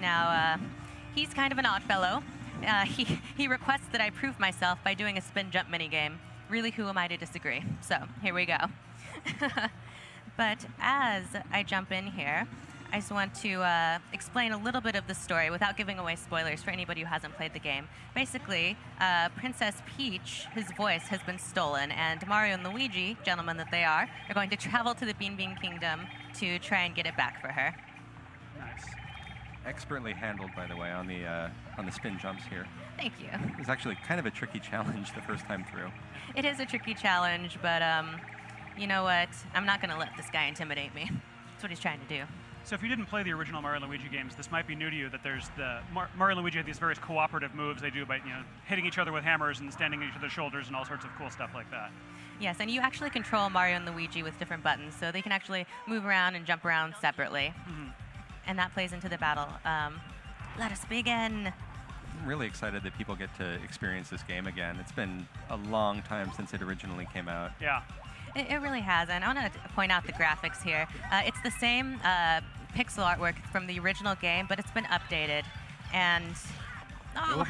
Now, uh, he's kind of an odd fellow. Uh, he, he requests that I prove myself by doing a spin jump minigame. Really, who am I to disagree? So, here we go. but as I jump in here, I just want to uh, explain a little bit of the story without giving away spoilers for anybody who hasn't played the game. Basically, uh, Princess Peach, his voice has been stolen, and Mario and Luigi, gentlemen that they are, are going to travel to the Beanbean Kingdom to try and get it back for her. Nice. Expertly handled, by the way, on the uh, on the spin jumps here. Thank you. It was actually kind of a tricky challenge the first time through. It is a tricky challenge, but um, you know what? I'm not going to let this guy intimidate me. That's what he's trying to do. So if you didn't play the original Mario and Luigi games, this might be new to you that there's the Mar Mario and Luigi have these various cooperative moves they do by you know hitting each other with hammers and standing on each other's shoulders and all sorts of cool stuff like that. Yes, and you actually control Mario and Luigi with different buttons, so they can actually move around and jump around separately. Mhm. And that plays into the battle. Um, let us begin. I'm really excited that people get to experience this game again. It's been a long time since it originally came out. Yeah. It, it really has, and I want to point out the graphics here. Uh, it's the same uh, pixel artwork from the original game, but it's been updated. And oh,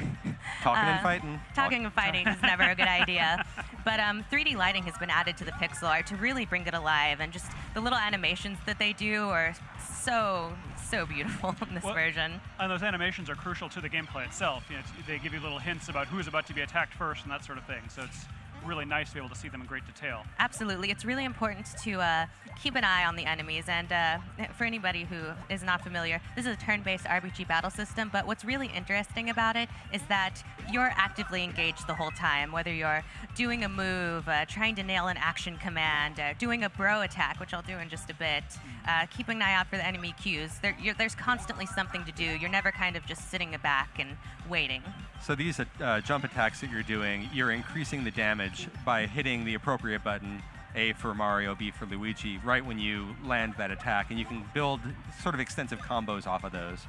Talking and Uh, fighting. Talking and fighting is never a good idea. But um, 3D lighting has been added to the pixel art to really bring it alive, and just the little animations that they do are so, so beautiful in this Well- version. And those animations are crucial to the gameplay itself. You know, they give you little hints about who's about to be attacked first and that sort of thing. So it's really nice to be able to see them in great detail. Absolutely. It's really important to uh, keep an eye on the enemies. And uh, for anybody who is not familiar, this is a turn based RPG battle system. But what's really interesting about it is that you're actively engaged the whole time, whether you're doing a move, uh, trying to nail an action command, uh, doing a bro attack, which I'll do in just a bit, uh, keeping an eye out for the enemy cues. There, you're, there's constantly something to do. You're never kind of just sitting back and waiting. So these uh, jump attacks that you're doing, you're increasing the damage by hitting the appropriate button, A for Mario, B for Luigi, right when you land that attack, and you can build sort of extensive combos off of those.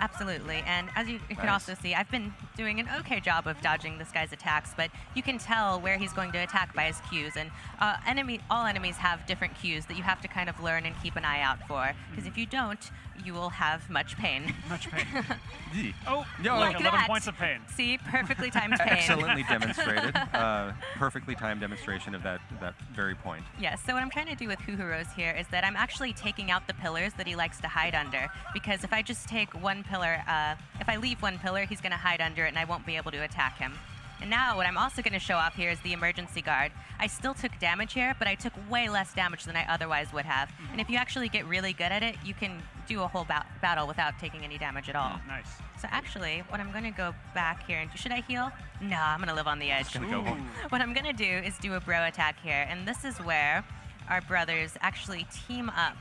Absolutely, and as you, you can also see, I've been doing an okay job of dodging this guy's attacks, but you can tell where he's going to attack by his cues, and uh, enemy, all enemies have different cues that you have to kind of learn and keep an eye out for, because if you don't, you will have much pain. Much pain. Oh, Yo, like Like 11 that. points of pain. See, perfectly timed pain. Excellently demonstrated. Uh, perfectly timed demonstration of that, that very point. Yes, so what I'm trying to do with Hoohooros here is that I'm actually taking out the pillars that he likes to hide under. Because if I just take one pillar, uh, if I leave one pillar, he's going to hide under it and I won't be able to attack him. And now what I'm also going to show off here is the emergency guard. I still took damage here, but I took way less damage than I otherwise would have. And if you actually get really good at it, you can do a whole ba- battle without taking any damage at all. Nice. So actually, what I'm going to go back here and should I heal? No, I'm going to live on the edge. Go. What I'm gonna do is do a bro attack here, and this is where our brothers actually team up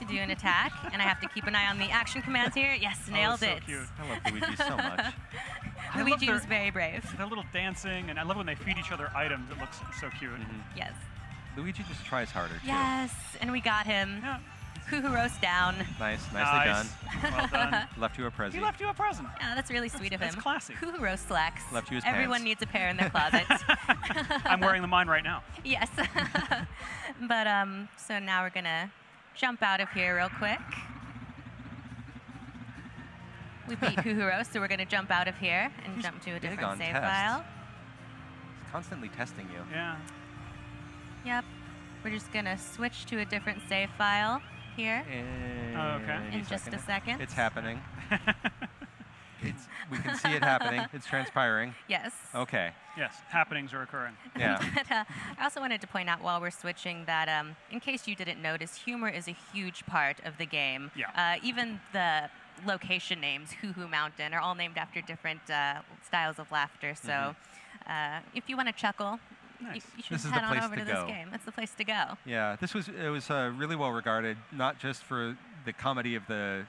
to do an attack, and I have to keep an eye on the action commands here. Yes, nailed so it. cute. I love Luigi so much. I Luigi their- was very brave. Their little dancing, and I love when they feed each other items. It looks so cute. Yes. Luigi just tries harder, too. Yes, and we got him. Yeah. Hoohooros down. Nice, nicely done. nice. Well done. Left you a present. he left you a present. Yeah, that's really sweet of him. that's classy. Hoo hoo roast slacks. Left you his Everyone pants. needs a pair in their closet. I'm wearing the mine right now. Yes. but um, so now we're gonna jump out of here real quick. We beat Huhuro, so we're gonna jump out of here and He's jump to a different save test. file. He's constantly testing you. Yeah. Yep. We're just gonna switch to a different save file here Oh, okay. In just a second. second. It's happening. it's, we can see it happening. It's transpiring. yes. Okay. Yes, happenings are occurring. Yeah. but, uh, I also wanted to point out while we're switching that, um, in case you didn't notice, humor is a huge part of the game. Yeah. Uh, even the location names, Hoohoo Mountain, are all named after different uh, styles of laughter. So uh, if you want to chuckle, you, Nice. you should This is head the on place over to to, this go. game. That's the place to go. Yeah. This was it was uh, really well regarded, not just for the comedy of the si-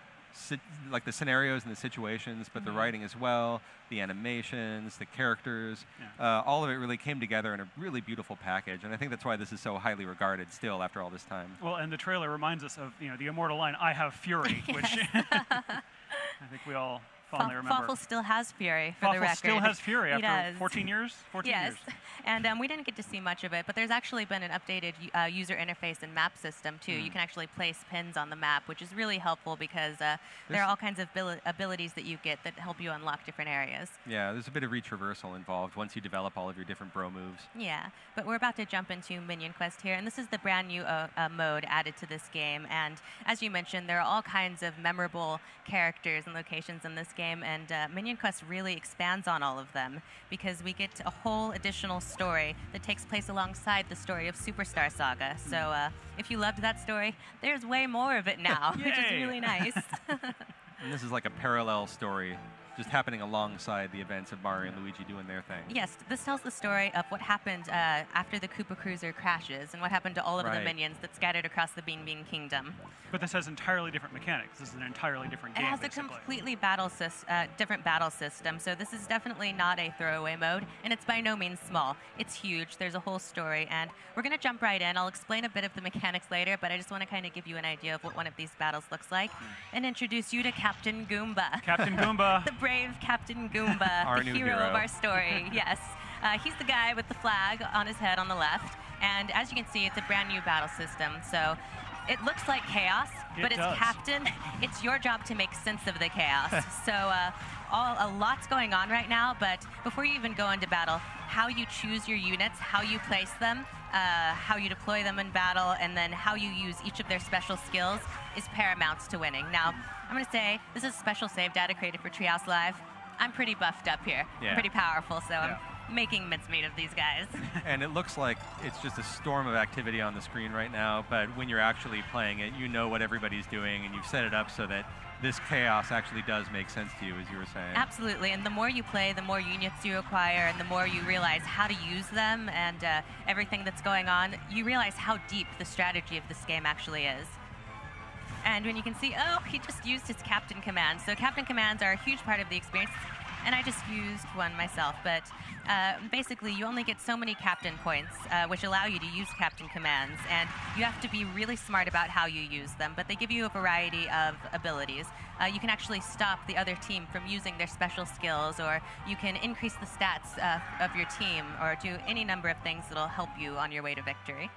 like the scenarios and the situations, but the Mhm. writing as well, the animations, the characters. Yeah. Uh, all of it really came together in a really beautiful package, and I think that's why this is so highly regarded still after all this time. Well, and the trailer reminds us of you know the immortal line, "I have fury," which I think we all fondly remember. Fawful still has Fury for the Fawful record. still has Fury He after does. 14 years. 14 Yes, years. and um, we didn't get to see much of it, but there's actually been an updated uh, user interface and map system too. Hmm. You can actually place pins on the map, which is really helpful because uh, there are all kinds of abili- abilities that you get that help you unlock different areas. Yeah, there's a bit of retraversal involved once you develop all of your different bro moves. Yeah, but we're about to jump into Minion Quest here, and this is the brand new uh, uh, mode added to this game. And as you mentioned, there are all kinds of memorable characters and locations in this game, and uh, Minion Quest really expands on all of them because we get a whole additional story that takes place alongside the story of Superstar Saga. So uh, if you loved that story, there's way more of it now, which is really nice. And this is like a parallel story, just happening alongside the events of Mario and Luigi doing their thing. Yes, this tells the story of what happened uh, after the Koopa Cruiser crashes and what happened to all of the minions that scattered across the Beanbean Kingdom. But this has entirely different mechanics. This is an entirely different game. It game. has a completely battle sys- uh, different battle system, so this is definitely not a throwaway mode, and it's by no means small. It's huge. There's a whole story, and we're gonna jump right in. I'll explain a bit of the mechanics later, but I just want to kind of give you an idea of what one of these battles looks like, and introduce you to Captain Goomba. Captain Goomba. the brave Captain Goomba, Our the new hero, of our story. yes, uh, he's the guy with the flag on his head on the left, and as you can see, it's a brand new battle system. So it looks like chaos, It but it's does. Captain. It's your job to make sense of the chaos. so uh, all a lot's going on right now, but before you even go into battle, how you choose your units, how you place them. Uh, how you deploy them in battle, and then how you use each of their special skills is paramount to winning. Now, I'm going to say this is a special save data created for Treehouse Live. I'm pretty buffed up here, Yeah. pretty powerful, so Yeah. I'm making mincemeat of these guys. And it looks like it's just a storm of activity on the screen right now, but when you're actually playing it, you know what everybody's doing, and you've set it up so that this chaos actually does make sense to you, as you were saying. Absolutely, and the more you play, the more units you acquire, and the more you realize how to use them and uh, everything that's going on, you realize how deep the strategy of this game actually is. And when you can see, oh, he just used his captain commands. So captain commands are a huge part of the experience, and I just used one myself. But uh, basically, you only get so many captain points, uh, which allow you to use captain commands, and you have to be really smart about how you use them. But they give you a variety of abilities. Uh, you can actually stop the other team from using their special skills, or you can increase the stats uh, of your team, or do any number of things that'll help you on your way to victory.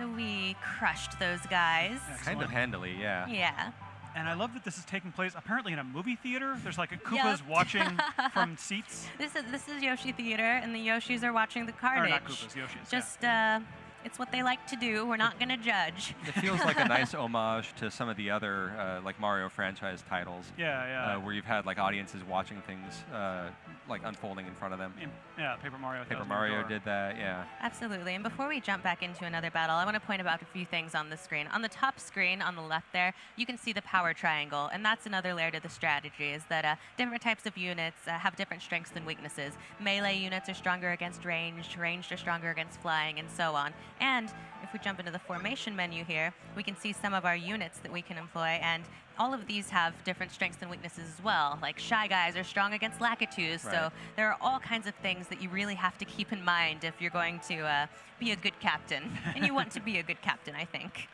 So we crushed those guys. Kind of handily, yeah. Yeah. And I love that this is taking place apparently in a movie theater. There's like a Yep. Koopas watching from seats. This is this is Yoshi Theater, and the Yoshis are watching the Or carnage. not Koopas, Yoshis. yeah. Just uh, it's what they like to do. We're not gonna judge. It feels like a nice homage to some of the other uh, like Mario franchise titles, Yeah, yeah. uh, where you've had like audiences watching things uh, like unfolding in front of them. In- yeah, Paper Mario. Paper Mario Door. did that, yeah. Absolutely. And before we jump back into another battle, I want to point out a few things on the screen. On the top screen, on the left there, you can see the power triangle, and that's another layer to the strategy. Is that uh, different types of units uh, have different strengths and weaknesses. Melee units are stronger against ranged, ranged are stronger against flying, and so on. And if we jump into the formation menu here, we can see some of our units that we can employ, and all of these have different strengths and weaknesses as well. Like Shy Guys are strong against Lakitus, so there are all kinds of things that you really have to keep in mind if you're going to uh, be a good captain. and you want to be a good captain, I think.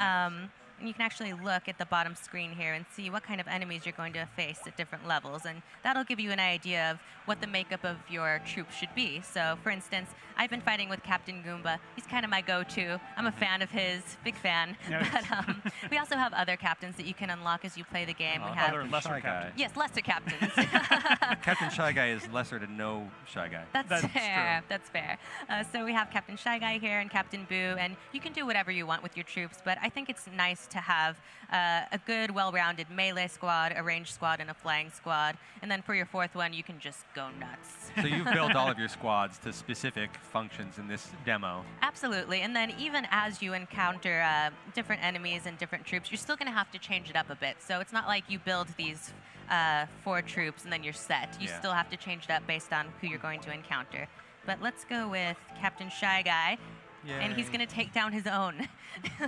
Um, you can actually look at the bottom screen here and see what kind of enemies you're going to face at different levels. And that'll give you an idea of what the makeup of your troops should be. So, for instance, I've been fighting with Captain Goomba. He's kind of my go to. I'm a fan of his, big fan. Yeah. But um, we also have other captains that you can unlock as you play the game. Uh, we have. Other lesser Shy Guy. captains. Yes, lesser captains. Captain Shy Guy is lesser to no Shy Guy. That's, That's fair. true. That's fair. Uh, so we have Captain Shy Guy here and Captain Boo, and you can do whatever you want with your troops. But I think it's nice to have uh, a good, well-rounded melee squad, a ranged squad, and a flying squad. And then for your fourth one, you can just go nuts. so you've built all of your squads to specific functions in this demo. Absolutely. And then even as you encounter uh, different enemies and different troops, you're still going to have to change it up a bit. So it's not like you build these uh, four troops and then you're set. You Yeah. still have to change it up based on who you're going to encounter. But let's go with Captain Shy Guy. And he's going to take down his own.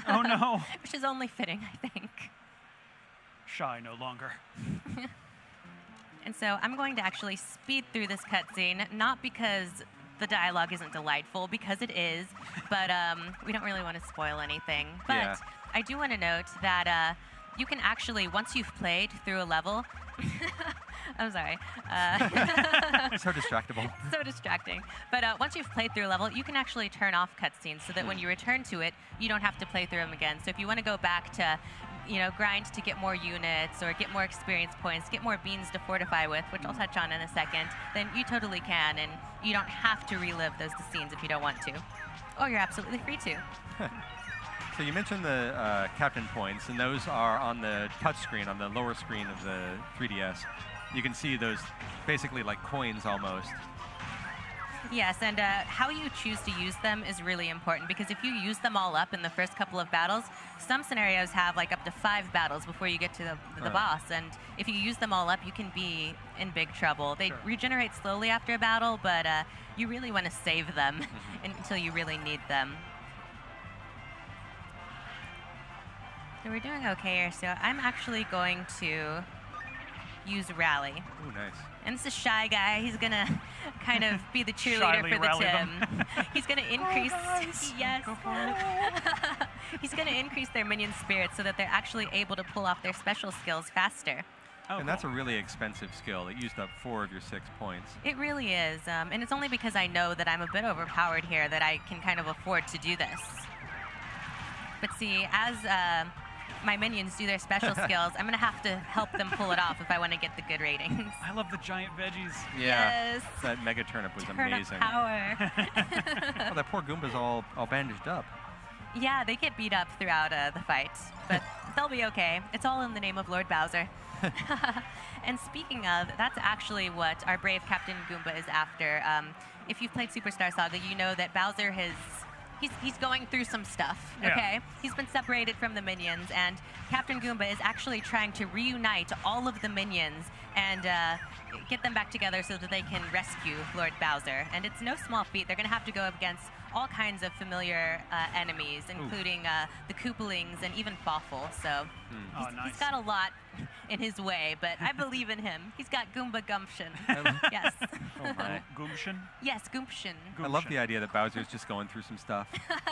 Oh no. Which is only fitting, I think. Shy no longer. And so I'm going to actually speed through this cutscene, not because the dialogue isn't delightful, because it is, but um, we don't really want to spoil anything. But Yeah. I do want to note that uh, you can actually, once you've played through a level, I'm sorry. Uh, so distractible. so distracting. But uh, once you've played through a level, you can actually turn off cutscenes so that when you return to it, you don't have to play through them again. So if you want to go back to, you know, grind to get more units or get more experience points, get more beans to fortify with, which I'll touch on in a second, then you totally can, and you don't have to relive those scenes if you don't want to. Or you're absolutely free to. So you mentioned the uh, captain points, and those are on the touch screen, on the lower screen of the 3DS. You can see those basically like coins almost. Yes, and uh, how you choose to use them is really important because if you use them all up in the first couple of battles, some scenarios have like up to five battles before you get to the, the Right. boss. And if you use them all up, you can be in big trouble. They Sure. regenerate slowly after a battle, but uh, you really want to save them until you really need them. So we're doing okay here. So I'm actually going to use Rally. Ooh, nice. And this is Shy Guy. He's gonna kind of be the cheerleader for the rally team. them. He's gonna increase. yes. Go for it. He's gonna increase their minion spirit so that they're actually able to pull off their special skills faster. Oh, and that's a really expensive skill. It used up four of your six points. It really is, um, and it's only because I know that I'm a bit overpowered here that I can kind of afford to do this. But see, as uh, my minions do their special skills, I'm gonna have to help them pull it off if I want to get the good ratings. I love the giant veggies. Yes. That mega turnip was Turn up amazing. power. Oh, that poor Goomba's all, all bandaged up. Yeah, they get beat up throughout uh, the fight, but they'll be okay. It's all in the name of Lord Bowser. and speaking of, that's actually what our brave Captain Goomba is after. Um, if you've played Superstar Saga, you know that Bowser has. He's, he's going through some stuff, Yeah. okay? He's been separated from the minions, and Captain Goomba is actually trying to reunite all of the minions and uh, get them back together so that they can rescue Lord Bowser. And it's no small feat. They're going to have to go up against all kinds of familiar uh, enemies, including uh, the Koopalings and even Fawful. So Oh, he's, nice. he's got a lot in his way, but I believe in him. He's got Goomba gumption. yes. Oh my. Gumption. yes, Goomption. I love the idea that Bowser's just going through some stuff.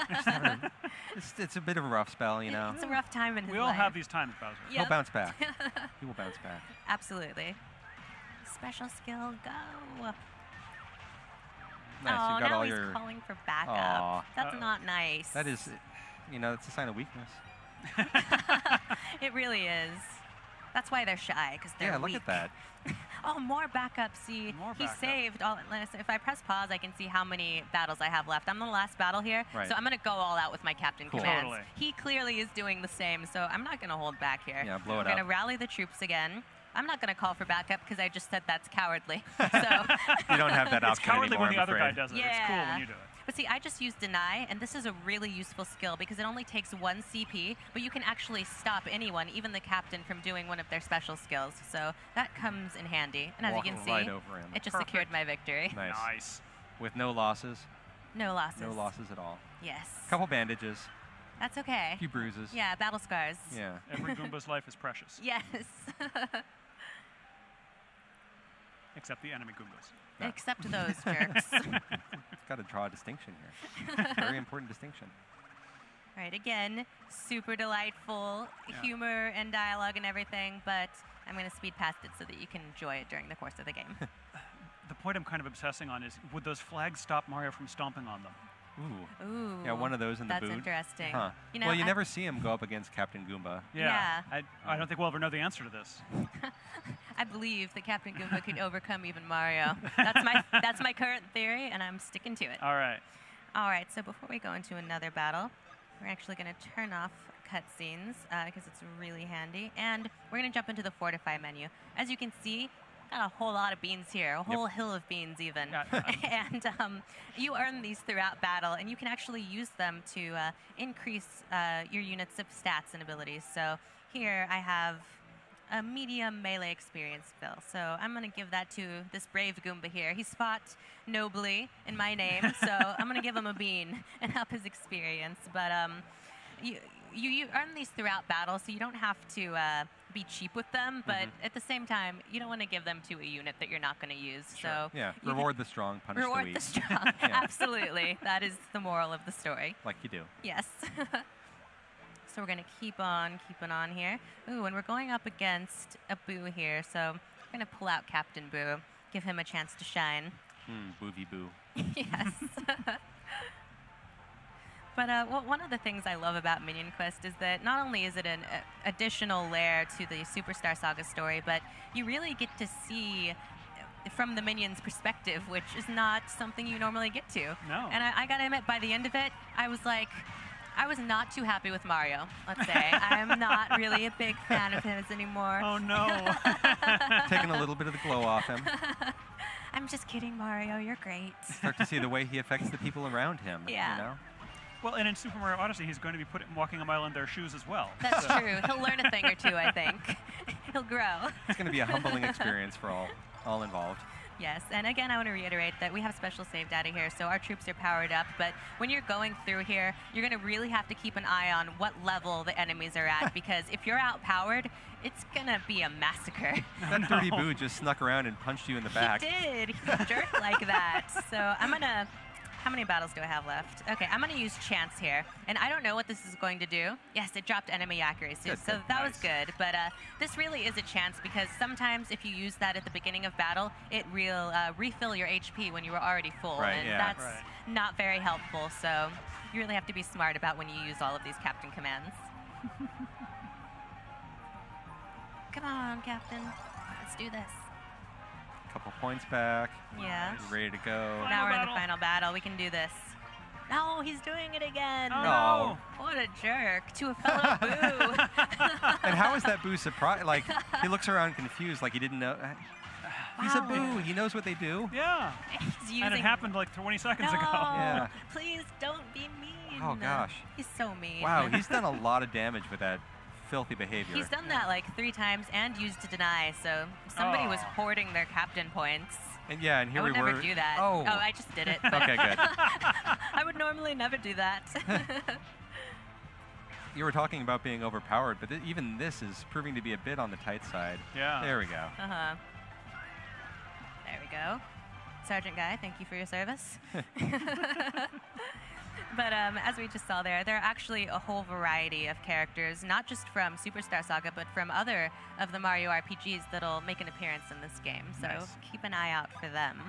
Just it's, it's a bit of a rough spell, you know. It's a rough time in his We all life. have these times, Bowser. He'll bounce back. he will bounce back. Absolutely. Special skill, go. Nice. oh, You've got now all he's your. calling for backup. Aw. That's Uh-oh. not nice. That is, you know, it's a sign of weakness. It really is. That's why they're shy, because they're yeah, look weak. at that. Oh, more backup. See, More he backup. saved all. listen, If I press pause, I can see how many battles I have left. I'm the last battle here, Right. so I'm going to go all out with my captain Cool. commands. Totally. He clearly is doing the same, so I'm not going to hold back here. Yeah, blow it I'm going to rally the troops again. I'm not going to call for backup because I just said that's cowardly. so You don't have that It's option cowardly anymore, when the I'm other guy does it. It's cool Yeah. when you do it. But see, I just used deny, and this is a really useful skill because it only takes one CP, but you can actually stop anyone, even the captain, from doing one of their special skills. So that comes in handy. And as Walk you can right see, over him. it just secured my victory. Nice. Nice. With no losses. No losses. No losses at all. Yes. A Couple bandages, That's okay. a few bruises. Yeah, battle scars. Yeah. Every Goomba's life is precious, Yes. except the enemy Goombas. Yeah. Except those jerks. Got to draw a distinction here. Very important distinction. right, again, super delightful Yeah. humor and dialogue and everything, but I'm going to speed past it so that you can enjoy it during the course of the game. The point I'm kind of obsessing on is would those flags stop Mario from stomping on them? Ooh. Ooh. Yeah, one of those in the That's boot. interesting. Huh. You know, well, you I- never see him go up against Captain Goomba. Yeah. I, I don't think we'll ever know the answer to this. I believe that Captain Goomba could overcome even Mario. That's my that's my current theory, and I'm sticking to it. All right. All right, so before we go into another battle, we're actually going to turn off cutscenes because it's really handy, and we're going to jump into the fortify menu. As you can see, got a whole lot of beans here, a whole hill of beans even. Yeah, and um, you earn these throughout battle, and you can actually use them to uh, increase uh, your unit's of stats and abilities. So here I have a medium melee experience fill. So I'm going to give that to this brave Goomba here. He fought nobly in my name, so I'm going to give him a bean and up his experience. But um, you, you, you earn these throughout battle, so you don't have to uh, be cheap with them. But Mhm. at the same time, you don't want to give them to a unit that you're not going to use. Sure. So Yeah. Reward the strong, punish reward the the weak. strong. Absolutely, that is the moral of the story. like you do. Yes. So we're going to keep on keeping on here. Ooh, and we're going up against a Boo here. So we're going to pull out Captain Boo, give him a chance to shine. Hmm, boovy boo. yes. but uh, well, one of the things I love about Minion Quest is that not only is it an uh, additional layer to the Superstar Saga story, but you really get to see uh, from the minions' perspective, which is not something you normally get to. No. And I, I gotta admit, by the end of it, I was like, I was not too happy with Mario, let's say. I'm not really a big fan of his anymore. Oh no. Taking a little bit of the glow off him. I'm just kidding, Mario. You're great. Start to see the way he affects the people around him. Yeah. You know? well, and in Super Mario Odyssey, he's going to be put, walking a mile in their shoes as well. That's So- true. He'll learn a thing or two, I think. He'll grow. It's going to be a humbling experience for all, all involved. Yes, and again, I want to reiterate that we have special save data here, so our troops are powered up. But when you're going through here, you're going to really have to keep an eye on what level the enemies are at, because if you're outpowered, it's going to be a massacre. That dirty boo just snuck around and punched you in the back. He did. He's a jerk like that. So I'm going to. How many battles do I have left? Okay, I'm going to use chance here. And I don't know what this is going to do. Yes, it dropped enemy accuracy, Good, so good. that was good. But uh, this really is a chance because sometimes if you use that at the beginning of battle, it will uh, refill your HP when you were already full. Right, and yeah. that's Right. not very helpful. So you really have to be smart about when you use all of these captain commands. Come on, Captain. Let's do this. Couple points back. Yeah. Ready to go. Final now we're in the final battle. We can do this. No, he's doing it again. Oh, No. What a jerk to a fellow boo. And how is that boo surprised? Like, he looks around confused, like he didn't know. Uh, he's a boo. He knows what they do. Yeah. he's using And it happened like 20 seconds no, ago. Yeah. please don't be mean. Oh, gosh. He's so mean. Wow, he's done a lot of damage with that filthy behavior. He's done that like three times and used to deny, so somebody was Oh. hoarding their captain points. And yeah, and here I would we never were. do that. Oh. I just did it. Okay, good. I would normally never do that. You were talking about being overpowered, but th- even this is proving to be a bit on the tight side. Yeah. There we go. Uh-huh. There we go. Sergeant Guy, thank you for your service. But um, as we just saw there, there are actually a whole variety of characters, not just from Superstar Saga, but from other of the Mario RPGs that'll make an appearance in this game. So Nice. keep an eye out for them.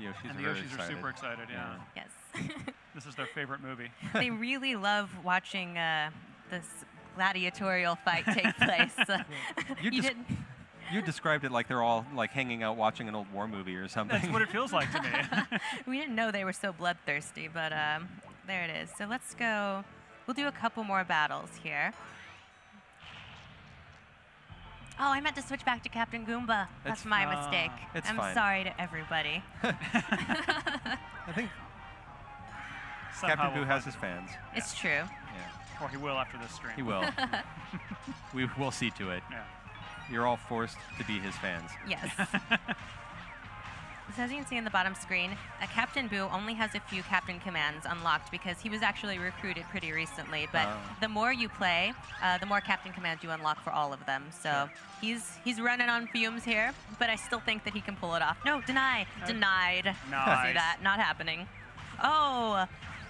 Yoshis and are the very Yoshis are super excited, yeah. Yes. This is their favorite movie. they really love watching uh, this gladiatorial fight take place. You you just- didn't. You described it like they're all like hanging out watching an old war movie or something. That's what it feels like to me. we didn't know they were so bloodthirsty, but um, there it is. So let's go. We'll do a couple more battles here. Oh, I meant to switch back to Captain Goomba. That's It's my fine. mistake. It's I'm fine. sorry to everybody. I think Somehow Captain Boo we'll has his fans. It's true. Yeah, Or he will after this stream. he will. we will see to it. Yeah. You're all forced to be his fans. Yes. so as you can see in the bottom screen, uh, Captain Boo only has a few captain commands unlocked because he was actually recruited pretty recently. But Oh. the more you play, uh, the more captain commands you unlock for all of them. So he's he's running on fumes here, but I still think that he can pull it off. No, deny, denied. See that? Not happening. Oh,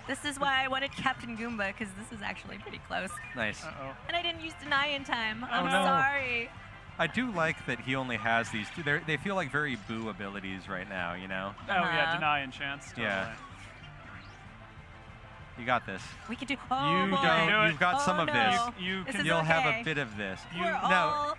this is why I wanted Captain Goomba because this is actually pretty close. Nice. Uh-oh. And I didn't use deny in time. I'm no. sorry. I do like that he only has these two. They're, they feel like very Boo abilities right now, you know? Oh, yeah, Uh-huh. deny and chance. Totally. Yeah. You got this. We could do. Oh you boy. don't. Do it. You've got some Oh, of this. You This can is You'll have a bit of this. You- We're now, all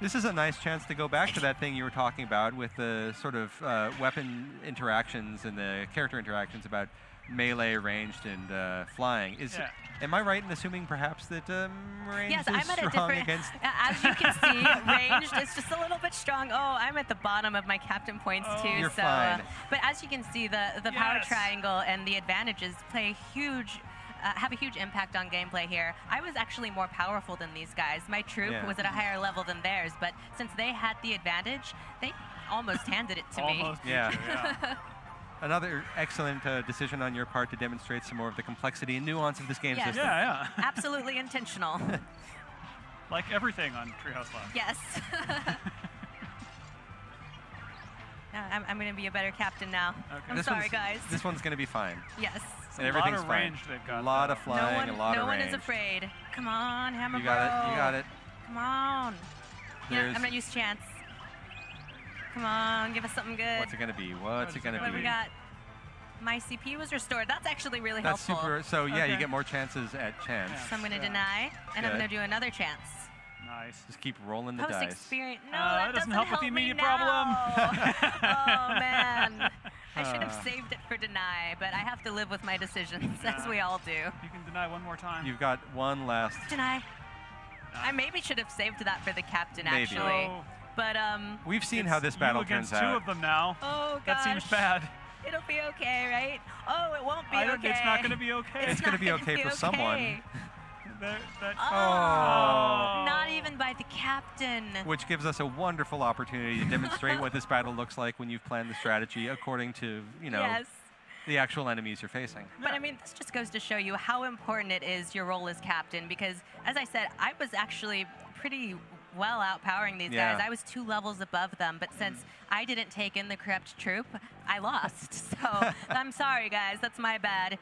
This is a nice chance to go back to that thing you were talking about with the sort of uh, weapon interactions and the character interactions about melee, ranged, and uh, flying. Is Yeah. am I right in assuming perhaps that um, ranged Yes, is I'm at a strong different. against? a- As you can see, ranged is just a little bit strong. Oh, I'm at the bottom of my captain points Oh. too. You're so, fine. Uh, but as you can see, the the power triangle and the advantages play huge. Uh, have a huge impact on gameplay here. I was actually more powerful than these guys. My troop Yeah. was at a higher level than theirs, but since they had the advantage, they almost handed it to me. Almost. beat Yeah. you, yeah. Another excellent uh, decision on your part to demonstrate some more of the complexity and nuance of this game Yes. system. yeah, yeah. Absolutely intentional. Like everything on Treehouse Live. Yes. Yeah, I'm, I'm going to be a better captain now. Okay. I'm This sorry, guys. This one's going to be fine. yes. It's and a lot everything's of fine. range they've got, A lot though. of flying, no one, a lot no of range. No one is afraid. Come on, Hammer You got it. You got it. Come on. You know, There's- I'm gonna use chance. Come on, give us something good. What's it gonna be? What's is it it gonna gonna be? do we got? My CP was restored. That's actually really That's helpful. super. So yeah, you get more chances at chance. Yeah. So I'm gonna Yeah. deny, and I'm gonna do another chance. Nice. Just keep rolling the Post dice. experience. No, Uh, that, that doesn't help with the me immediate problem. oh man, I should have Uh. saved it for deny, but I have to live with my decisions, as we all do. You can deny one more time. You've got one last. Deny. I maybe should have saved that for the captain, Maybe. actually. So, But um. We've seen how this you battle against turns two out. of them now. Oh gosh. That seems bad. It'll be okay, right? Oh, it won't be I don't, okay. It's not going to be okay. It's gonna be okay be for someone. That- that- Oh, Oh. not even by the captain. Which gives us a wonderful opportunity to demonstrate what this battle looks like when you've planned the strategy according to, you know, Yes. the actual enemies you're facing. But I mean, this just goes to show you how important it is your role as captain because, as I said, I was actually pretty well outpowering these Yeah. guys. I was two levels above them, but since I didn't take in the corrupt troop, I lost. So I'm sorry, guys. That's my bad.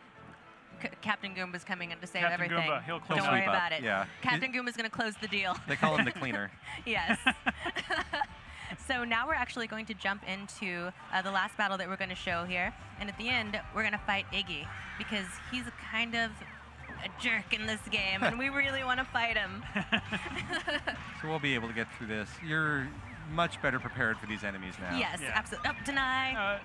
C- Captain Goomba's coming in to save Captain everything. Goomba, he'll close Don't worry up, about it. yeah. Captain Goomba's going to close the deal. They call him the cleaner. yes. so now we're actually going to jump into uh, the last battle that we're going to show here. And at the end, we're going to fight Iggy because he's a kind of a jerk in this game, and we really want to fight him. So we'll be able to get through this. You're much better prepared for these enemies now. Yes, Yeah. absolutely. Oh, deny. Uh,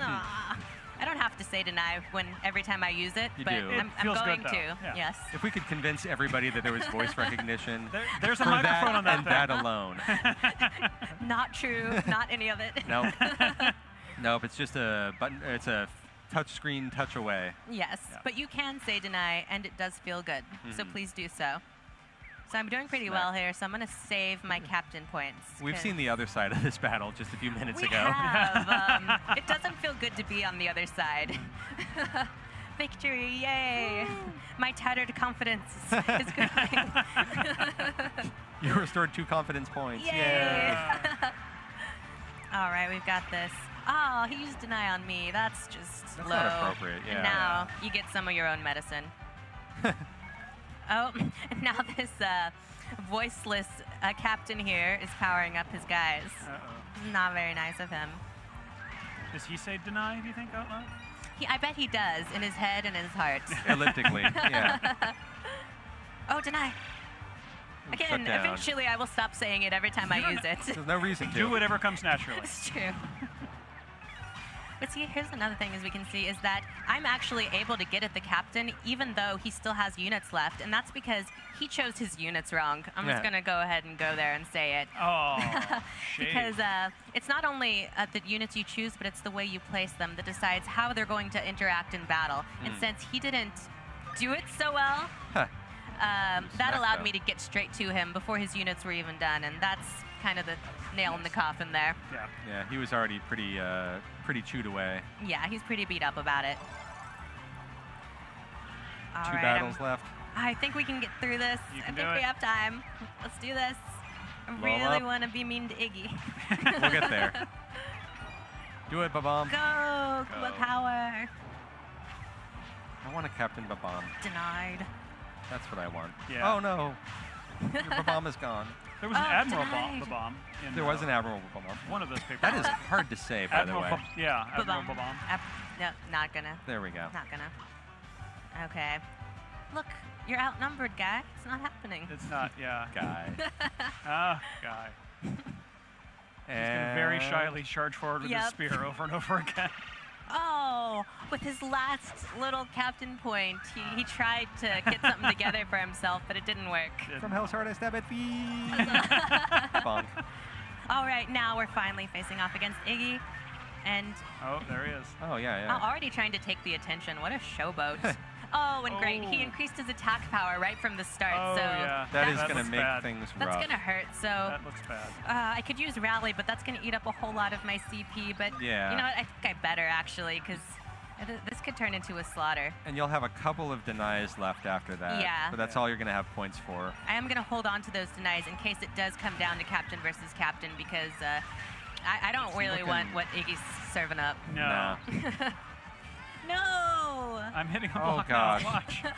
Aw. I don't have to say deny when every time I use it, You but do. It I'm, I'm feels good, going though. to. Yeah. Yes. If we could convince everybody that there was voice recognition there, there's a for microphone that on that and thing. that alone. Not true. not any of it. Nope. nope. It's just a button. It's a touch screen touch away. Yes, Yeah. but you can say deny, and it does feel good. So Mhm. please do so. So I'm doing pretty well here, so I'm going to save my captain points. We've seen the other side of this battle just a few minutes we ago. have. um, it doesn't feel good to be on the other side. Victory, yay! My tattered confidence is growing. You restored two confidence points. Yay! All right, we've got this. Oh, he used deny on me. That's just That's low. not appropriate, yeah. And now you get some of your own medicine. oh, and now this uh, voiceless uh, captain here is powering up his guys. Uh-oh. Not very nice of him. Does he say deny, do you think, out loud? He, I bet he does in his head and in his heart. Elliptically. Yeah. oh, deny. Again, eventually I will stop saying it every time I You use it. There's no reason to. Do whatever comes naturally. It's true. But see, here's another thing as we can see is that I'm actually able to get at the captain even though he still has units left, and that's because he chose his units wrong. I'm just gonna go ahead and go there and say it. Oh. Because uh, it's not only uh, the units you choose, but it's the way you place them that decides how they're going to interact in battle. And Mm. since he didn't do it so well, Huh. um, that allowed up. me to get straight to him before his units were even done, and that's kind of the nail in the coffin there. yeah. Yeah, he was already pretty, uh, pretty chewed away. Yeah, he's pretty beat up about it. All Two right, battles I'm- left. I think we can get through this. You I can think do we have time. Let's do this. I Roll really want to be mean to Iggy. We'll get there. Do it, Babam. Go, Go. Kula Power. I want a Captain Bob-omb. Denied. That's what I want. Yeah. Oh no. Your Bob-omb is gone. There was an Oh, Admiral bomb, the bomb. In, There was uh, an Admiral bomb. One of those papers. That is hard to say, by Admiral the way. Ba- yeah, Admiral Ba-bum. bomb. Ap- no, not gonna. There we go. Not gonna. Okay. Look, you're outnumbered, guy. It's not happening. It's not, yeah. Guy. Ah, guy. He's gonna very shyly charge forward with his spear over and over again. Oh, with his last little captain point, he, he tried to get something together for himself, but it didn't work. From Hell's Heart, I stab at feet. Bonk. All right, now we're finally facing off against Iggy, and Oh, there he is. Oh yeah, uh, yeah. already trying to take the attention. What a showboat! oh, and great, he Oh. increased his attack power right from the start. Oh, so yeah. That is gonna make bad. things that's gonna hurt. So That looks bad. uh, I could use rally, but that's gonna eat up a whole lot of my CP. But Yeah. you know what? I think I better actually, because this could turn into a slaughter. And you'll have a couple of denies left after that. Yeah. But that's Yeah. all you're gonna have points for. I am going to hold on to those denies in case it does come down to captain versus captain because uh, I, I don't It's really want what Iggy's serving up. No. No. I'm hitting a Oh, block gosh. now. Watch.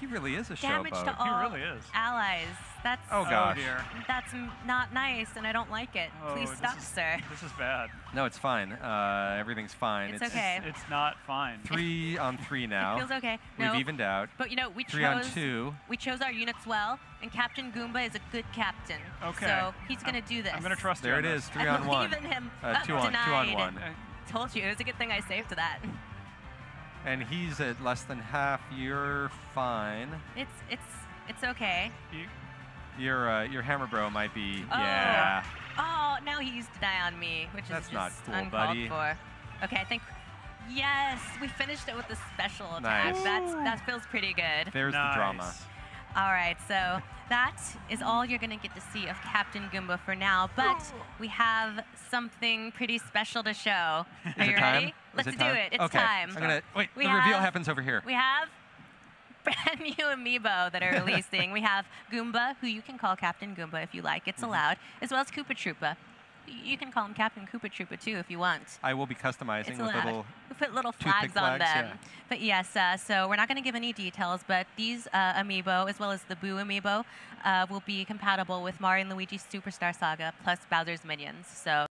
He really is a Damage to showboat. all really is. allies. That's Oh, gosh. dear. that's not nice, and I don't like it. Oh, Please stop, is- sir. This is bad. No, it's fine. Uh, everything's fine. It's okay. It's not fine. three on three now. It feels okay. We've no, evened out. but you know we Three chose on two. we chose our units well, and Captain Goomba is a good captain. Okay. So he's gonna I'm- do this. I'm gonna trust you. There on it this. is. Three I on believe one. in him. Uh, two on two on Denied. one. Uh, Told you it was a good thing I saved that. And he's at less than half. You're fine. It's it's it's okay. you- Your uh, your hammer bro might be. Oh. Yeah. Oh, now he used to die on me, which That's is not just cool, uncalled buddy. for. Okay, I think. Yes, we finished it with a special attack. Nice. That's that feels pretty good. There's the drama. All right, so that is all you're going to get to see of Captain Goomba for now, but we have something pretty special to show. Are you ready? time? Let's it do it. It's okay. time. I'm gonna wait. We the reveal happens over here. We have brand new amiibo that are releasing. we have Goomba, who you can call Captain Goomba if you like, it's Mm-hmm. allowed, as well as Koopa Troopa. You can call him Captain Koopa Troopa too if you want. I will be customizing It's with little. We put little toothpick flags on flags, them. yeah. But yes, uh, so we're not going to give any details, but these uh, amiibo, as well as the Boo amiibo, uh, will be compatible with Mario and Luigi Superstar Saga plus Bowser's Minions. So